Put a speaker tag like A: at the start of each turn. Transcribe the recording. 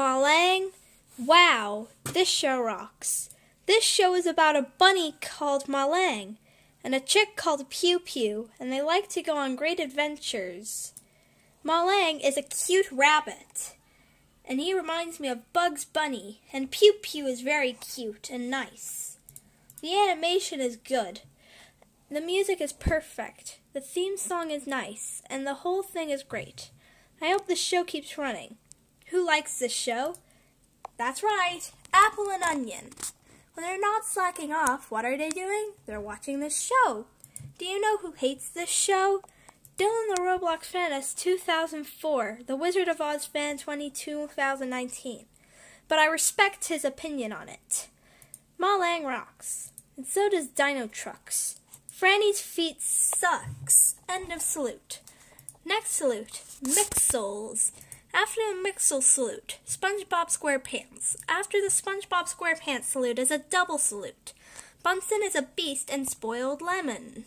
A: Molang, wow, this show rocks. This show is about a bunny called Molang and a chick called Piu Piu, and they like to go on great adventures. Molang is a cute rabbit, and he reminds me of Bugs Bunny, and Piu Piu is very cute and nice. The animation is good. The music is perfect. The theme song is nice, and the whole thing is great. I hope the show keeps running. Who likes this show? That's right, Apple and Onion. When they're not slacking off, what are they doing? They're watching this show. Do you know who hates this show? Dylan the Roblox Fan is 2004, the Wizard of Oz Fan 22 2019. But I respect his opinion on it. Molang rocks, and so does Dinotrux. Franny's feet sucks. End of salute. Next salute, Mixels. After the Mixel salute, SpongeBob SquarePants. After the SpongeBob SquarePants salute is a double salute. Bunsen is a beast and spoiled lemon.